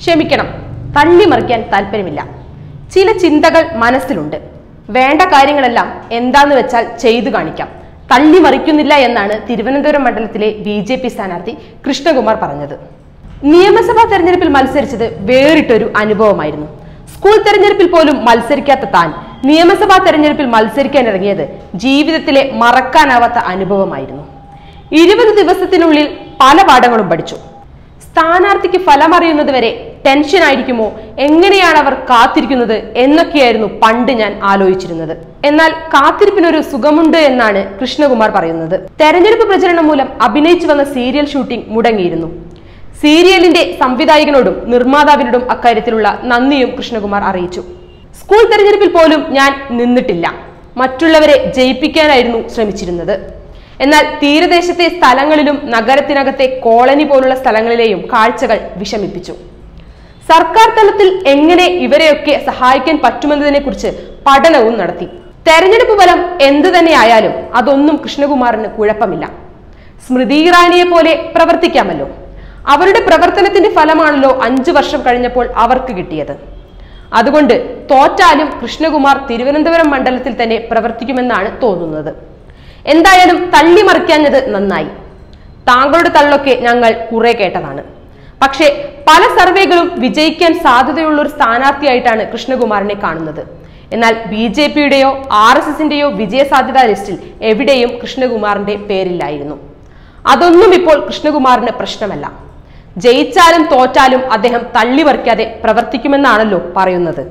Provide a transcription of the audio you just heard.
ക്ഷമിക്കണം. തള്ളിമറിക്കാൻ താല്പര്യമില്ല. ചില ചിന്തകൾ മനസ്സിലുണ്ട്. വേണ്ട കാര്യങ്ങളെല്ലാം എന്താന്ന് വെച്ചാൽ ചെയ്തു കാണിക്കാം. തള്ളിമറിക്കുന്നില്ല എന്നാണ് തിരുവനന്തപുരം മണ്ഡലത്തിലെ ബി ജെ പി സ്ഥാനാർത്ഥി കൃഷ്ണകുമാർ പറഞ്ഞത്. നിയമസഭാ തെരഞ്ഞെടുപ്പിൽ മത്സരിച്ചത് വേറിട്ടൊരു അനുഭവമായിരുന്നു. സ്കൂൾ തെരഞ്ഞെടുപ്പിൽ പോലും മത്സരിക്കാത്ത താൻ നിയമസഭാ തെരഞ്ഞെടുപ്പിൽ മത്സരിക്കാൻ ഇറങ്ങിയത് ജീവിതത്തിലെ മറക്കാനാവാത്ത അനുഭവമായിരുന്നു. ഇരുപത് ദിവസത്തിനുള്ളിൽ പല പാഠങ്ങളും പഠിച്ചു. സ്ഥാനാർത്ഥിക്ക് ഫലമറിയുന്നത് വരെ ടെൻഷൻ ആയിരിക്കുമോ? എങ്ങനെയാണ് അവർ കാത്തിരിക്കുന്നത്? എന്നൊക്കെയായിരുന്നു പണ്ട് ഞാൻ ആലോചിച്ചിരുന്നത്. എന്നാൽ കാത്തിരിപ്പിനൊരു സുഖമുണ്ട് എന്നാണ് കൃഷ്ണകുമാർ പറയുന്നത്. തെരഞ്ഞെടുപ്പ് പ്രചരണം മൂലം അഭിനയിച്ചു വന്ന സീരിയൽ ഷൂട്ടിംഗ് മുടങ്ങിയിരുന്നു. സീരിയലിന്റെ സംവിധായകനോടും നിർമ്മാതാവിനോടും അക്കാര്യത്തിലുള്ള നന്ദിയും കൃഷ്ണകുമാർ അറിയിച്ചു. സ്കൂൾ തെരഞ്ഞെടുപ്പിൽ പോലും ഞാൻ നിന്നിട്ടില്ല. മറ്റുള്ളവരെ ജയിപ്പിക്കാനായിരുന്നു ശ്രമിച്ചിരുന്നത്. എന്നാൽ തീരദേശത്തെ സ്ഥലങ്ങളിലും നഗരത്തിനകത്തെ കോളനി പോലുള്ള സ്ഥലങ്ങളിലെയും കാഴ്ചകൾ വിഷമിപ്പിച്ചു. സർക്കാർ തലത്തിൽ എങ്ങനെ ഇവരെയൊക്കെ സഹായിക്കാൻ പറ്റുമെന്നതിനെ കുറിച്ച് പഠനവും നടത്തി. തെരഞ്ഞെടുപ്പ് ഫലം എന്തു തന്നെയായാലും അതൊന്നും കൃഷ്ണകുമാറിന് കുഴപ്പമില്ല. സ്മൃതി ഇറാനിയെ പോലെ പ്രവർത്തിക്കാമല്ലോ. അവരുടെ പ്രവർത്തനത്തിന്റെ ഫലമാണല്ലോ അഞ്ചു വർഷം കഴിഞ്ഞപ്പോൾ അവർക്ക് കിട്ടിയത്. അതുകൊണ്ട് തോറ്റാലും കൃഷ്ണകുമാർ തിരുവനന്തപുരം മണ്ഡലത്തിൽ തന്നെ പ്രവർത്തിക്കുമെന്നാണ് തോന്നുന്നത്. എന്തായാലും തള്ളിമറിക്കാഞ്ഞത് നന്നായി. താങ്കളുടെ തള്ളൊക്കെ ഞങ്ങൾ കുറെ കേട്ടതാണ്. പക്ഷേ പല സർവേകളും വിജയിക്കാൻ സാധ്യതയുള്ള ഒരു സ്ഥാനാർത്ഥിയായിട്ടാണ് കൃഷ്ണകുമാറിനെ കാണുന്നത്. എന്നാൽ ബി ജെ പിയുടെയോ ആർ എസ് എസിന്റെയോ വിജയസാധ്യതാ ലിസ്റ്റിൽ എവിടെയും കൃഷ്ണകുമാറിന്റെ പേരില്ലായിരുന്നു. അതൊന്നും ഇപ്പോൾ കൃഷ്ണകുമാറിന് പ്രശ്നമല്ല. ജയിച്ചാലും തോറ്റാലും അദ്ദേഹം തള്ളിവറിക്കാതെ പ്രവർത്തിക്കുമെന്നാണല്ലോ പറയുന്നത്.